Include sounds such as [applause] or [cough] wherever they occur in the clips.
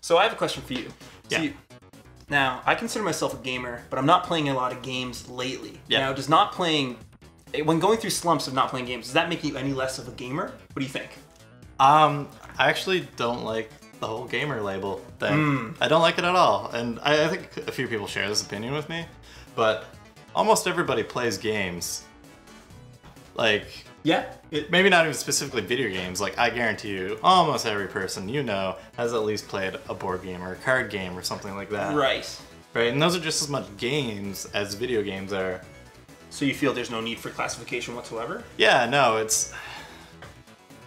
So I have a question for you. Yeah. See, now I consider myself a gamer, but I'm not playing a lot of games lately. Yeah. Now, does not playing when going through slumps of not playing games, does that make you any less of a gamer? What do you think? Um, I actually don't like the whole gamer label thing. Hmm. I don't like it at all, and I, I think a few people share this opinion with me. But almost everybody plays games. Like Yeah. It, maybe not even specifically video games. Like I guarantee you, almost every person you know has at least played a board game or a card game or something like that. right. Right, and those are just as much games as video games are. So you feel there's no need for classification whatsoever? Yeah, no, it's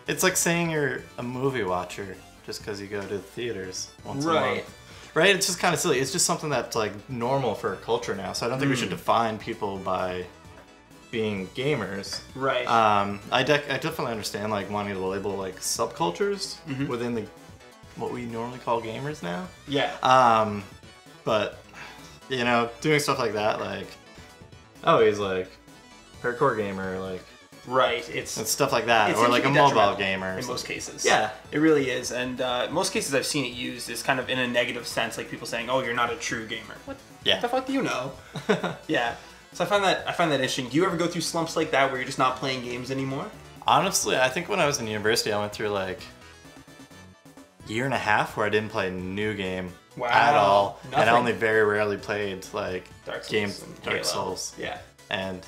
it's like saying you're a movie watcher just because you go to the theaters once a Right. month. Right? It's just kind of silly. It's just something that's like normal for culture now. So I don't think we Hmm. should define people by being gamers. Right. Um, I, dec- I definitely understand like wanting to label like subcultures Mm-hmm. within the what we normally call gamers now. yeah. Um, but you know, doing stuff like that, like oh, he's like hardcore gamer, like right. It's and stuff like that, or like a mobile gamer. in most cases. Yeah. it really is. And uh, most cases I've seen it used is kind of in a negative sense, like people saying, "Oh, you're not a true gamer." What Yeah. the fuck do you know? [laughs] yeah. So I find that I find that interesting. Do you ever go through slumps like that where you're just not playing games anymore? Honestly, I think when I was in university, I went through like a year and a half where I didn't play a new game Wow. at all, and I only very rarely played like Dark Souls games, Dark Halo. Souls, Yeah. and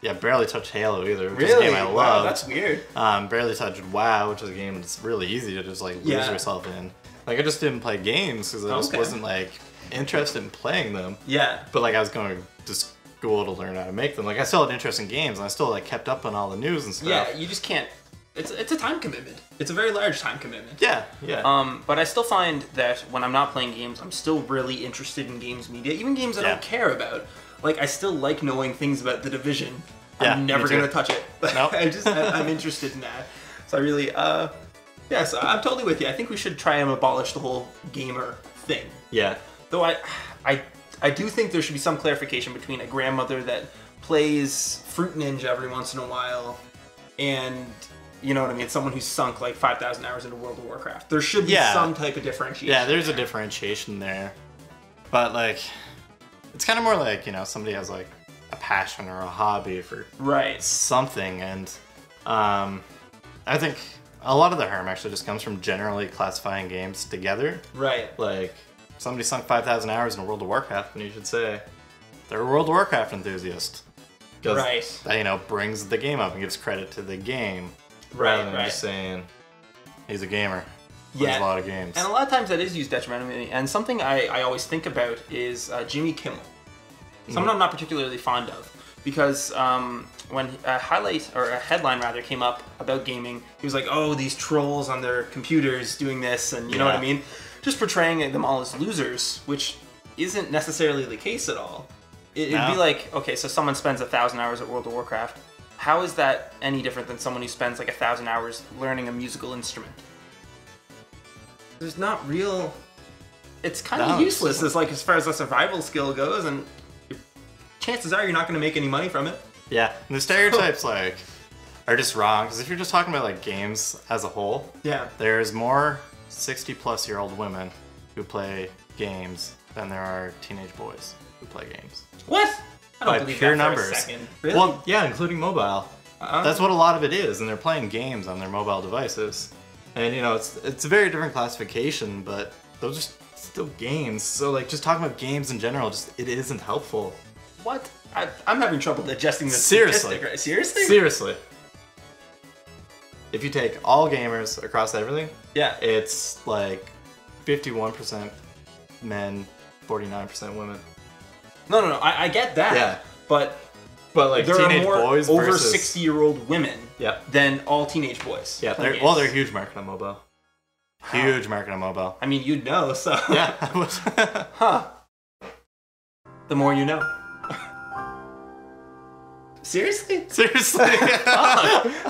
yeah, barely touched Halo either, which is a game I Wow, love. that's weird. Um, barely touched WoW, which is a game that's really easy to just like lose Yeah. yourself in. Like I just didn't play games because I just wasn't like interested in playing them. Yeah. But like I was going to school to learn how to make them. Like I still had interest in games, and I still like kept up on all the news and stuff. Yeah, you just can't. It's it's a time commitment. It's a very large time commitment. yeah, yeah. Um, but I still find that when I'm not playing games, I'm still really interested in games media, even games I Yeah. don't care about. Like I still like knowing things about the division. Yeah, I'm me never gonna touch it. [laughs] Nope. I just I, I'm interested in that. So I really uh, yeah. So I'm totally with you. I think we should try and abolish the whole gamer thing. yeah. Though I, I, I do think there should be some clarification between a grandmother that plays Fruit Ninja every once in a while, and you know what I mean, someone who's sunk like five thousand hours into World of Warcraft. There should be Yeah. some type of differentiation. Yeah, there's a differentiation there. But like it's kind of more like, you know, somebody has like a passion or a hobby for right. something and um I think a lot of the harm actually just comes from generally classifying games together. Right. Like somebody sunk 5,000 hours in a World of Warcraft and you should say they're a World of Warcraft enthusiast. Right. That, you know, brings the game up and gives credit to the game. Right, rather than right. just saying he's a gamer. Plays Yeah. a lot of games. And a lot of times that is used detrimentally. And something I, I always think about is uh, Jimmy Kimmel. Someone I'm not particularly fond of. Because um, when a highlight, or a headline rather, came up about gaming, he was like, oh, these trolls on their computers doing this, and you know what I mean? Just portraying them all as losers, which isn't necessarily the case at all. It, It'd be like, okay, so someone spends a thousand hours at World of Warcraft. How is that any different than someone who spends like a thousand hours learning a musical instrument? There's not real. It's kind of No, useless as like as far as a survival skill goes, and chances are you're not going to make any money from it. Yeah, and the stereotypes [laughs] like are just wrong because if you're just talking about like games as a whole, Yeah. there's more 60 plus year old women who play games than there are teenage boys who play games. What? I don't By believe pure that for a numbers. Really? Well, yeah, including mobile. Uh, That's what a lot of it is, and they're playing games on their mobile devices. And you know, it's it's a very different classification, but those are still games. So like, just talking about games in general, just it isn't helpful. What? I, I'm having trouble digesting this. Seriously. right? Seriously? Seriously. If you take all gamers across everything, Yeah. it's like 51% men, 49% women. No, no, no. I, I get that. Yeah. But But like there are more boys over versus 60 year old women Yep. than all teenage boys. Yeah, they're, well, they're a huge market on mobile. Huge market on mobile. I mean, you'd know, so. Yeah. [laughs] Huh. The more you know. Seriously? Seriously. [laughs]